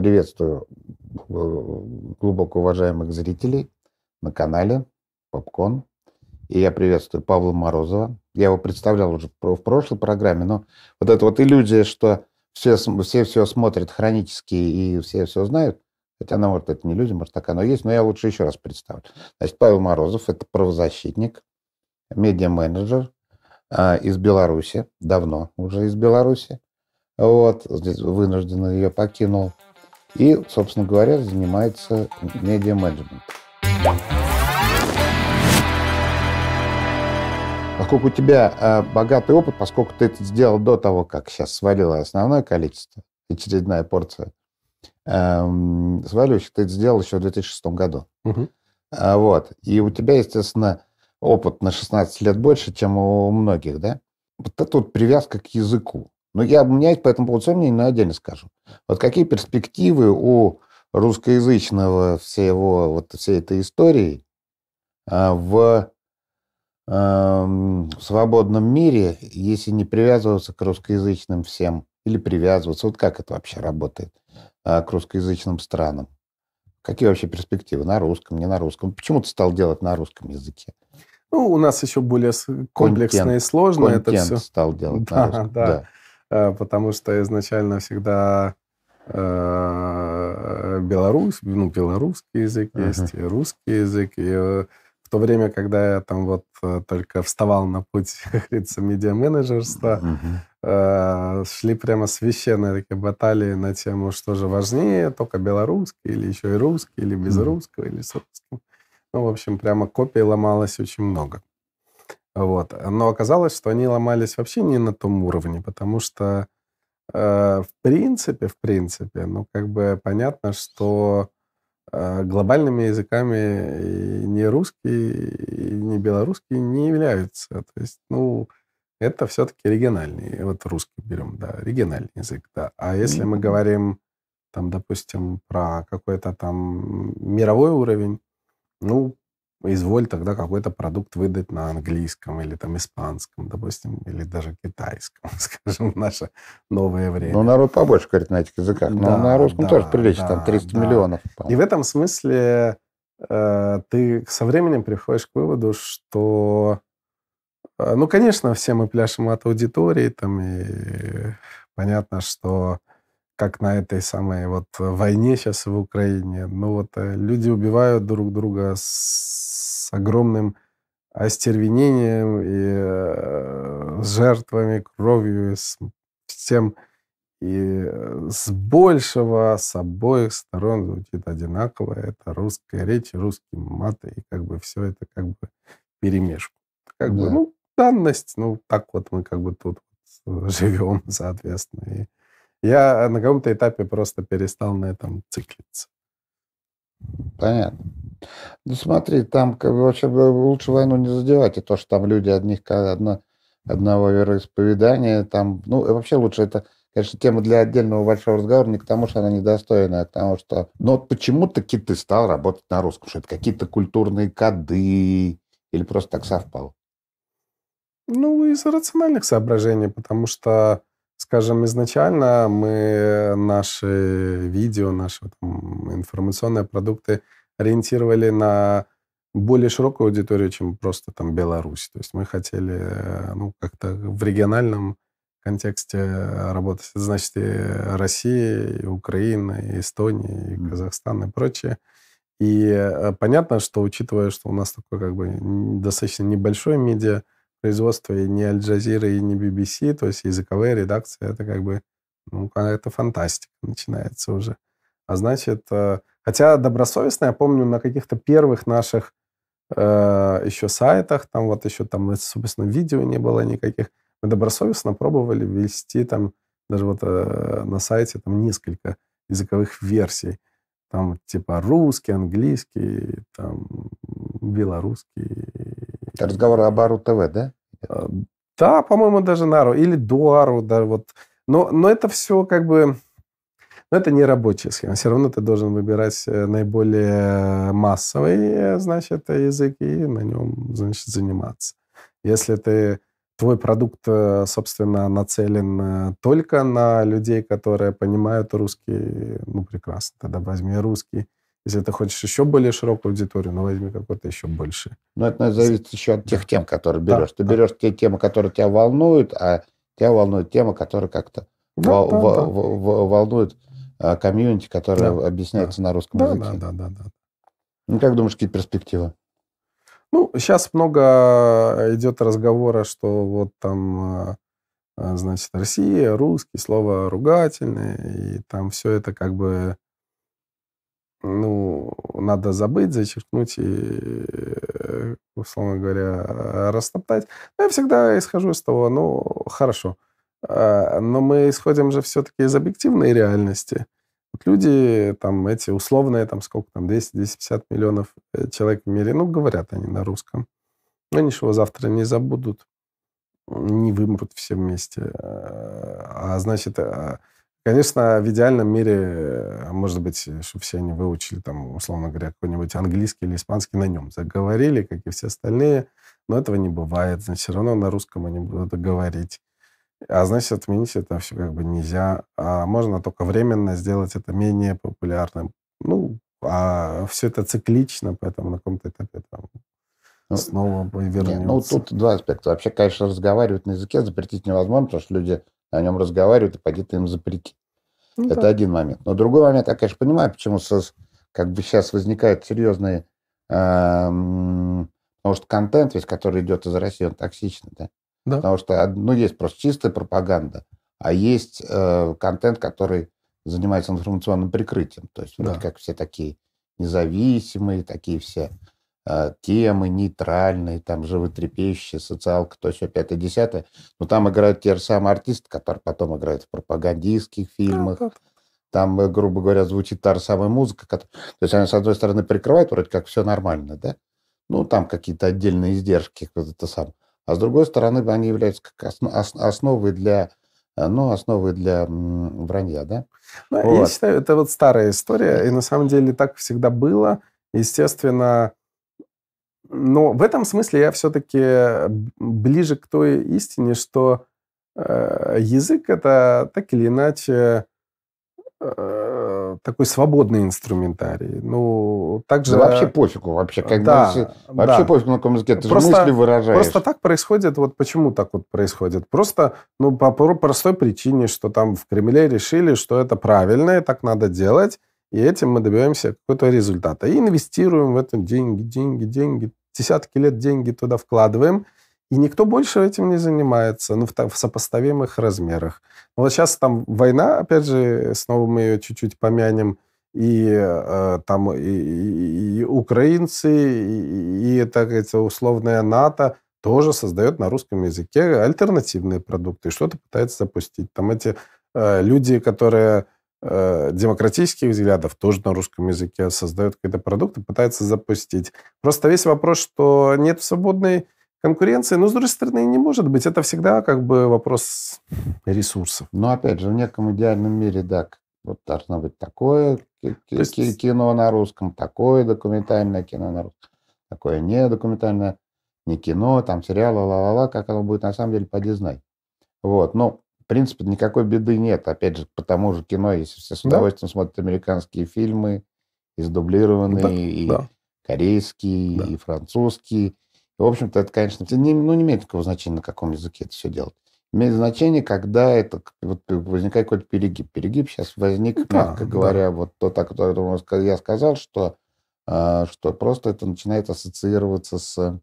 приветствую э, глубоко уважаемых зрителей на канале Попкон. И я приветствую Павла Морозова. Я его представлял уже в прошлой программе, но вот эта вот иллюзия, что все, все все смотрят хронически и все все знают, хотя она, может, это не иллюзия, может, так оно есть, но я лучше еще раз представлю. Значит, Павел Морозов – это правозащитник, медиа-менеджер э, из Беларуси, давно уже из Беларуси. Вот, вынужденно ее покинул. И, собственно говоря, занимается медиа-менеджментом. Поскольку у тебя э, богатый опыт, поскольку ты это сделал до того, как сейчас свалило основное количество, очередная порция э, сваливающих, ты это сделал еще в 2006 году. Угу. А, вот. И у тебя, естественно, опыт на 16 лет больше, чем у многих, да? Вот это вот привязка к языку. Но я, у меня есть по этому поводу свое мнение, но отдельно скажу. Вот какие перспективы у русскоязычного всего, вот всей этой истории а, в в свободном мире, если не привязываться к русскоязычным всем, или привязываться, вот как это вообще работает а, к русскоязычным странам? Какие вообще перспективы на русском, не на русском? Почему ты стал делать на русском языке? Ну, у нас еще более комплексное контент, и сложное это все. стал делать да, на русском. Да, да. А, потому что изначально всегда э, Беларусь, ну, белорусский язык uh-huh. есть, и русский язык, и э, в то время, когда я там вот э, только вставал на путь, как говорится, медиа-менеджерства, uh-huh. шли прямо священные такие баталии на тему, что же важнее, только белорусский или еще и русский, или без uh-huh. русского, или с русским. Ну, в общем, прямо копий ломалось очень много. Вот. Но оказалось, что они ломались вообще не на том уровне, потому что э, в принципе, в принципе, ну, как бы понятно, что э, глобальными языками и не русский, и не белорусский не являются. То есть, ну, это все-таки региональный. Вот русский берем, да, региональный язык, да. А если мы говорим, там, допустим, про какой-то там мировой уровень, ну, изволь тогда какой-то продукт выдать на английском или там испанском, допустим, или даже китайском, скажем, в наше новое время. Ну, народ побольше говорит на этих языках, но да, на русском да, тоже прилично, да, там 300 да. миллионов. И в этом смысле э, ты со временем приходишь к выводу, что, э, ну, конечно, все мы пляшем от аудитории, там, и понятно, что как на этой самой вот войне сейчас в Украине. Ну вот э, люди убивают друг друга с огромным остервенением и э, с жертвами, кровью, и с всем. И э, с большего, с обоих сторон звучит одинаково. Это русская речь, русский мат, и как бы все это как бы перемешку. Как да. бы, ну, данность, ну, так вот мы как бы тут живем, соответственно. И я на каком-то этапе просто перестал на этом циклиться. Понятно. Ну смотри, там как бы, вообще лучше войну не задевать, и то, что там люди одних одно, одного вероисповедания, там, ну вообще лучше это, конечно, тема для отдельного большого разговора, не к тому, что она недостойная, а к тому, что... Но вот почему-таки ты стал работать на русском, что это какие-то культурные коды или просто так совпало? Ну, из рациональных соображений, потому что Скажем, изначально мы наши видео, наши там, информационные продукты ориентировали на более широкую аудиторию, чем просто там Беларусь. То есть мы хотели э, ну, как-то в региональном контексте работать. Это значит и Россия, и Украина, и Эстония, и Казахстан, и прочее. И э, понятно, что учитывая, что у нас такой как бы достаточно небольшой медиа, производство и не Аль-Джазира, и не BBC, то есть языковые редакции, это как бы, ну, какая-то фантастика начинается уже. А значит, э, хотя добросовестно, я помню, на каких-то первых наших э, еще сайтах, там вот еще там, собственно, видео не было никаких, мы добросовестно пробовали ввести там, даже вот э, на сайте там несколько языковых версий. Там типа русский, английский, там белорусский, это разговор об Ару ТВ, да? А, да, по-моему, даже на Ару. Или до Ару, да, вот. Но, но это все как бы... Но это не рабочая схема. Все равно ты должен выбирать э, наиболее массовый, значит, язык и на нем, значит, заниматься. Если ты твой продукт, э, собственно, нацелен э, только на людей, которые понимают русский, ну, прекрасно, тогда возьми русский. Если ты хочешь еще более широкую аудиторию, ну, возьми какой-то еще больше. Ну, это зависит еще от тех тем, которые берешь. Да, ты да. берешь те темы, которые тебя волнуют, а тебя волнует тема, которая как-то да, вол- да, в- да. В- волнует а, комьюнити, которая да, объясняется да. на русском да, языке. Да, да, да, да. Ну, как думаешь, какие перспективы? Ну, сейчас много идет разговора, что вот там, а, значит, Россия, русский, слово ругательное, и там все это как бы, ну, надо забыть, зачеркнуть и, условно говоря, растоптать. Но я всегда исхожу из того, ну, хорошо, а, но мы исходим же все-таки из объективной реальности – вот люди, там, эти условные, там, сколько там, 200-250 миллионов э, человек в мире, ну, говорят они на русском. Но ничего завтра не забудут, не вымрут все вместе. А значит, а, конечно, в идеальном мире, э, может быть, чтобы все они выучили, там, условно говоря, какой-нибудь английский или испанский на нем заговорили, как и все остальные, но этого не бывает. Значит, все равно на русском они будут говорить. А значит, отменить это все как бы нельзя. А можно только временно сделать это менее популярным. Ну, а все это циклично, поэтому на каком-то этапе там ну, снова вернется. Нет, ну, тут два аспекта. Вообще, конечно, разговаривать на языке запретить невозможно, потому что люди на нем разговаривают, и пойди ты им запрети. Ну, это да. один момент. Но другой момент, я, конечно, понимаю, почему со, как бы сейчас возникают серьезные... Э, потому что контент весь, который идет из России, он токсичный, да? Да. Потому что, ну, есть просто чистая пропаганда, а есть э, контент, который занимается информационным прикрытием. То есть, да. как все такие независимые, такие все темы нейтральные, там животрепещущие, социалка, то есть пятое, десятое. Но там играют те же самые артисты, которые потом играют в пропагандистских фильмах. Там, э, грубо говоря, звучит та же самая музыка. Которая... То есть, она, с одной стороны, прикрывает, вроде как все нормально, да? Ну, там какие-то отдельные издержки, это сам. А с другой стороны, они являются как основой для э, ну, основой для вранья, да? Ну, вот. Я считаю, это вот старая история, и на самом деле так всегда было. Естественно, но в этом смысле я все-таки ближе к той истине, что э, язык это так или иначе Э, такой свободный инструментарий. Ну, также... Да вообще пофигу, вообще. Как да, бы, вообще да. пофигу, на каком языке. Ты просто, мысли выражаешь. Просто так происходит. Вот почему так вот происходит? Просто, ну, по простой причине, что там в Кремле решили, что это правильно, и так надо делать, и этим мы добиваемся какого-то результата. И инвестируем в это деньги, деньги, деньги. Десятки лет деньги туда вкладываем – и никто больше этим не занимается, ну, в, в сопоставимых размерах. Вот сейчас там война, опять же, снова мы ее чуть-чуть помянем, и э, там и, и, и украинцы, и, и так это условная НАТО тоже создает на русском языке альтернативные продукты, что-то пытается запустить. Там эти э, люди, которые демократических взглядов тоже на русском языке создают какие-то продукты, пытаются запустить. Просто весь вопрос, что нет свободной конкуренции. Но, с другой стороны, не может быть. Это всегда как бы вопрос ресурсов. Но, опять же, в неком идеальном мире, да, вот должно быть такое есть... кино на русском, такое документальное кино на русском, такое не документальное, не кино, там сериалы, ла-ла-ла, как оно будет на самом деле, поди знай. Вот, но, в принципе, никакой беды нет. Опять же, по тому же кино, если все с удовольствием да? смотрят американские фильмы, и сдублированные, да, и да. корейские, да. и французские, в общем-то, это, конечно, не, ну, не имеет такого значения, на каком языке это все делать. Имеет значение, когда это вот, возникает какой-то перегиб. Перегиб сейчас возник, ну да, мягко да. говоря, вот тот, о котором я сказал, что, а, что просто это начинает ассоциироваться с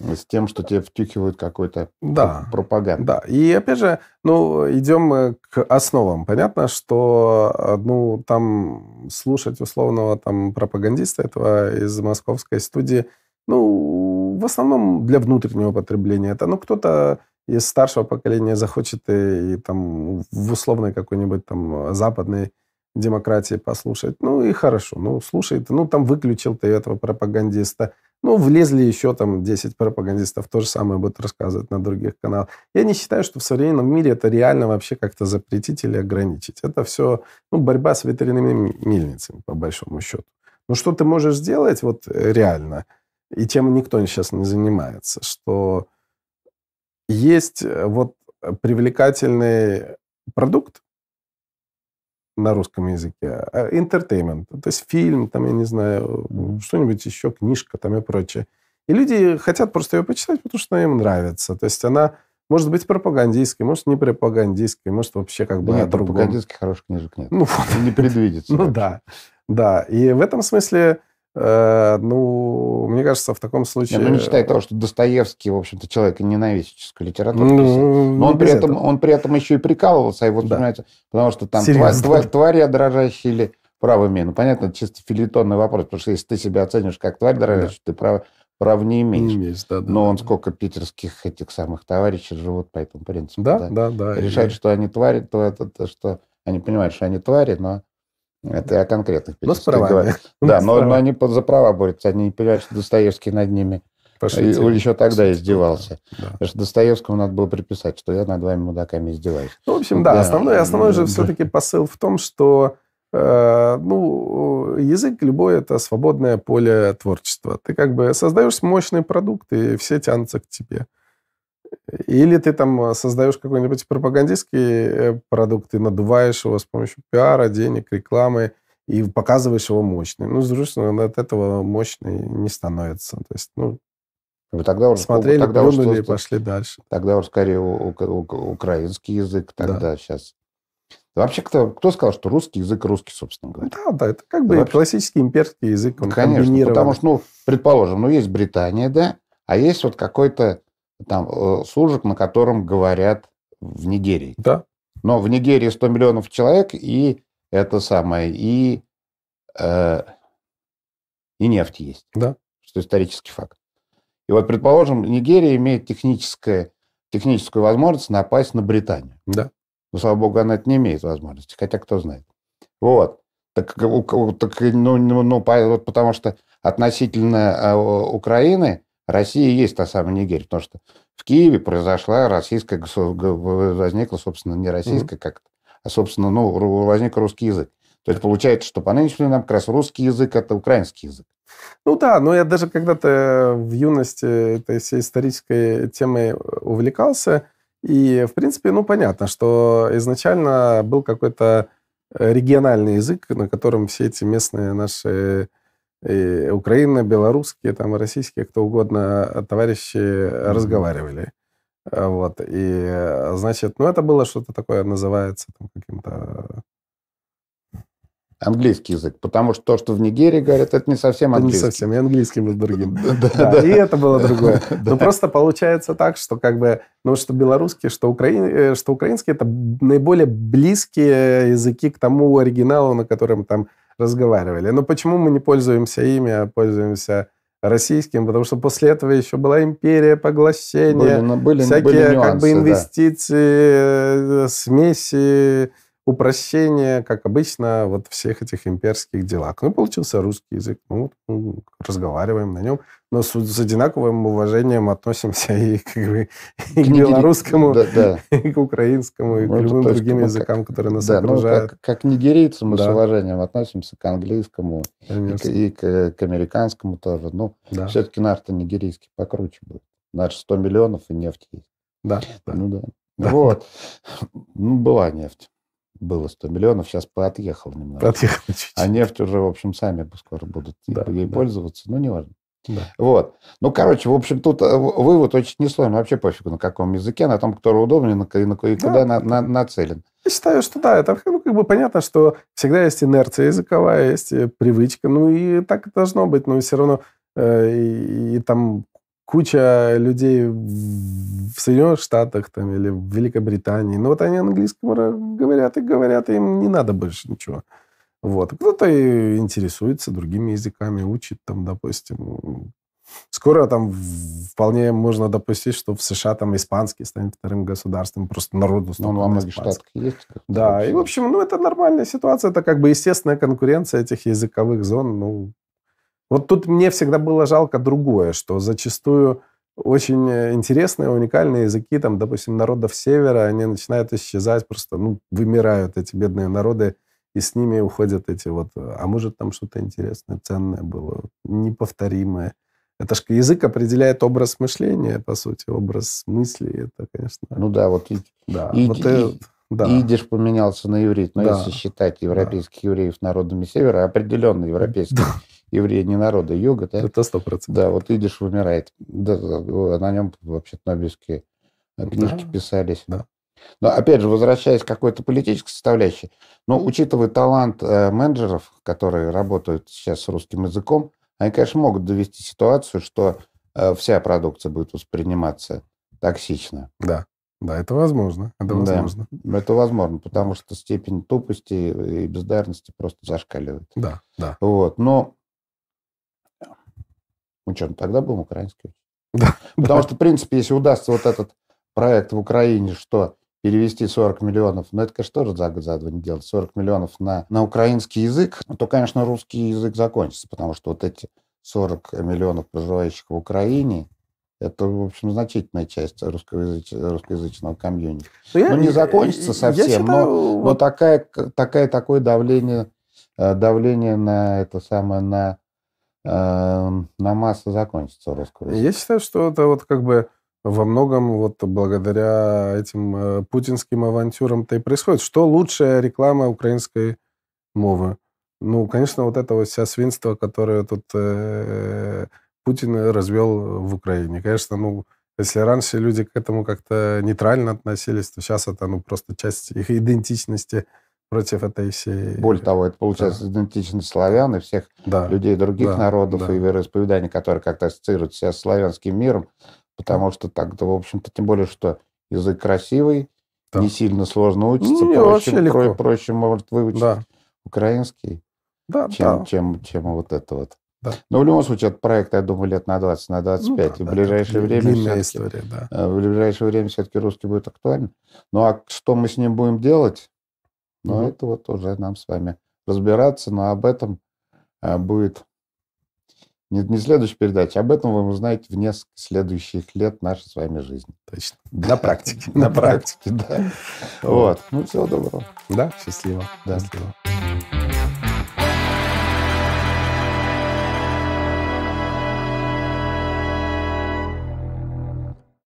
с тем, что тебе втюхивают какой-то да, пропаганду. Да, и опять же, ну, идем к основам. Понятно, что, ну, там слушать условного там пропагандиста этого из московской студии, ну, в основном для внутреннего потребления. Это, ну, кто-то из старшего поколения захочет и, и там в условной какой-нибудь там западной демократии послушать. Ну и хорошо, ну слушает, ну там выключил ты этого пропагандиста. Ну, влезли еще там 10 пропагандистов, то же самое будут рассказывать на других каналах. Я не считаю, что в современном мире это реально вообще как-то запретить или ограничить. Это все ну, борьба с ветряными мельницами, по большому счету. Ну, что ты можешь сделать вот реально – и чем никто сейчас не занимается, что есть э, вот привлекательный продукт на русском языке, а, entertainment, то есть фильм, там, я не знаю, что-нибудь еще, книжка там и прочее. И люди хотят просто ее почитать, потому что она им нравится. То есть она может быть пропагандистской, может не пропагандистской, может вообще как бы да о нет, другом. пропагандистских хороших книжек нет. Ну, не предвидится. Ну да, да. И в этом смысле ну, мне кажется, в таком случае... Нет, ну, не считая того, что Достоевский, в общем-то, человек ненавистническую литературу ну, писал. Но он при, этом, он при этом еще и прикалывался, и вот, да. понимаете, потому что там тварь, тварь, твари дрожащие или право имею. Ну, понятно, чисто филитонный вопрос, потому что если ты себя оценишь как тварь дрожащая, да. ты прав, прав не имеешь. Не имеешь да, да, Но да, он да. сколько питерских этих самых товарищей живут по этому принципу. Да, да, да. да Решают, и... что они твари, то это, то, что они понимают, что они твари, но это я конкретных Ну, с правами. Да, но, но они за права борются. Они не понимают, что Достоевский над ними Пошутил. еще тогда Пошутил, издевался. Да. Потому что Достоевскому надо было приписать, что я над вами мудаками издеваюсь. Ну, в общем, да, да. основной, основной же да. все-таки посыл в том, что э, ну, язык любой – это свободное поле творчества. Ты как бы создаешь мощный продукт, и все тянутся к тебе. Или ты там э, создаешь какой-нибудь пропагандистский э, продукт и надуваешь его с помощью пиара, денег, рекламы и показываешь его мощным. Ну, с другой стороны, от этого мощный не становится. То есть, ну, вы тогда уже смотрели, тогда плюнули и пошли дальше. Тогда уже скорее у, у, украинский язык тогда да. сейчас. Вообще, кто, кто сказал, что русский язык русский, собственно говоря? Да, да, это как бы Вообще... классический имперский язык, он Конечно, потому что, ну, предположим, ну, есть Британия, да, а есть вот какой-то там э, суржик, на котором говорят в Нигерии. Да. Но в Нигерии 100 миллионов человек, и это самое, и, э, и нефть есть. Да. Что исторический факт. И вот, предположим, Нигерия имеет техническое, техническую возможность напасть на Британию. Да. Но, слава богу, она это не имеет возможности, хотя кто знает. Вот. Так, так ну, ну, ну, потому что относительно э, Украины Россия есть та самая Нигерия, потому что в Киеве произошла российская, возникла, собственно, не российская mm-hmm. как а, собственно, ну, возник русский язык. То есть получается, что по нынешнему нам как раз русский язык – это украинский язык. Ну да, но я даже когда-то в юности этой всей исторической темой увлекался, и, в принципе, ну, понятно, что изначально был какой-то региональный язык, на котором все эти местные наши и Украина, белорусские, там, российские, кто угодно, э, товарищи mm-hmm. разговаривали. Э, вот. И, э, значит, ну, это было что-то такое, называется там каким-то... Английский язык, потому что то, что в Нигерии говорят, это не совсем английский. Это не совсем, и английский был другим. Да, и это было другое. Но просто получается так, что как бы, ну, что белорусский, что, что украинский, это наиболее близкие языки к тому оригиналу, на котором там разговаривали. Но почему мы не пользуемся ими, а пользуемся российским? Потому что после этого еще была империя поглощения, были, были, всякие были нюансы, как бы инвестиции, да. смеси, упрощение, как обычно, вот всех этих имперских делах. Ну, получился русский язык, ну, ну разговариваем на нем, но с, с одинаковым уважением относимся и, как бы, и к белорусскому, да, да. и к украинскому, и ну, к любым есть, другим языкам, которые нас да, окружают. Ну, как, как нигерийцы мы да. с уважением относимся к английскому и к, и к, к американскому тоже. Ну, да. все-таки наш-то нигерийский покруче будет. Наш 100 миллионов и нефть есть. Да. да. Ну, да. да. Вот. Ну, была нефть было 100 миллионов, сейчас поотъехал немного. Поотъехал чуть-чуть. А нефть уже, в общем, сами скоро будут да, ей да. пользоваться, ну, неважно. Да. Вот. Ну, короче, в общем, тут э, вывод очень несложный. Вообще пофигу, на каком языке, на том, который удобнее, на, на, и да. куда на, на, нацелен. Я считаю, что да, это ну, как бы понятно, что всегда есть инерция языковая, есть э, привычка, ну и так и должно быть, но все равно э, и, и там куча людей в Соединенных Штатах там, или в Великобритании, но вот они английском говорят и говорят, и им не надо больше ничего. Вот. Кто-то интересуется другими языками, учит там, допустим. Скоро там вполне можно допустить, что в США там испанский станет вторым государством, просто народу Ну, во многих штатах есть. Да, и, в общем, ну, это нормальная ситуация, это как бы естественная конкуренция этих языковых зон, ну, вот тут мне всегда было жалко другое, что зачастую очень э, интересные, уникальные языки, там, допустим, народов Севера, они начинают исчезать, просто, ну, вымирают эти бедные народы, и с ними уходят эти вот... А может, там что-то интересное, ценное было, неповторимое. Это же язык определяет образ мышления, по сути, образ мысли. Это, конечно... Ну да, вот и, да, и, вот и, это, да. идиш поменялся на иврит. Но Да. если считать европейских евреев народами севера, определенно европейские евреи не народы юга, да? Это сто процентов. Да, вот идиш вымирает. Да, да, на нем вообще нобелевские э, книжки Да, писались. да. Но опять же, возвращаясь к какой-то политической составляющей, но учитывая талант э, менеджеров, которые работают сейчас с русским языком, они, конечно, могут довести ситуацию, что э, вся продукция будет восприниматься токсично. Да, да, это возможно. Это Да. возможно. Это возможно, потому что степень тупости и бездарности просто зашкаливает. Да, да. Вот, но ну что, тогда будем украинский. Да, Потому да. что, в принципе, если удастся вот этот проект в Украине, что перевести 40 миллионов, ну это, конечно, тоже за год, за два не делать, 40 миллионов на, на украинский язык, то, конечно, русский язык закончится, потому что вот эти 40 миллионов проживающих в Украине, это, в общем, значительная часть русскоязыч- русскоязычного комьюнити. Я- Ну, не я- закончится я совсем, считаю, но, но вот такая, такая, такое давление, э, давление на это самое, на, э, на массу закончится русского языка. Я считаю, что это вот как бы во многом вот благодаря этим э, путинским авантюрам-то и происходит. Что лучшая реклама украинской мовы? Ну, конечно, вот это вот вся свинство, которое тут э, Путин развел в Украине. Конечно, ну, если раньше люди к этому как-то нейтрально относились, то сейчас это ну, просто часть их идентичности против этой всей... Более того, это получается идентичность славян и всех да. людей других да, народов да. и вероисповеданий, которые как-то ассоциируют себя с славянским миром, потому что так-то, в общем-то, тем более, что язык красивый, Да. не сильно сложно учится, Не, проще, вообще легко. проще может выучить Да, украинский, да, чем, да. чем, чем вот это вот. Да. Но в любом случае, этот проект, я думаю, лет на 20, на 25. Ну, и да, в ближайшее это время длинная история, да. э, в ближайшее время все-таки русский будет актуален. Ну, а что мы с ним будем делать? Ну, Мгм. это вот уже нам с вами разбираться, но об этом а, будет не, не следующая передача, об этом вы узнаете в несколько следующих лет нашей с вами жизни. Точно. Да. На практике. На практике, да. Вот. Ну, всего доброго. Да, счастливо. Да. Счастливо.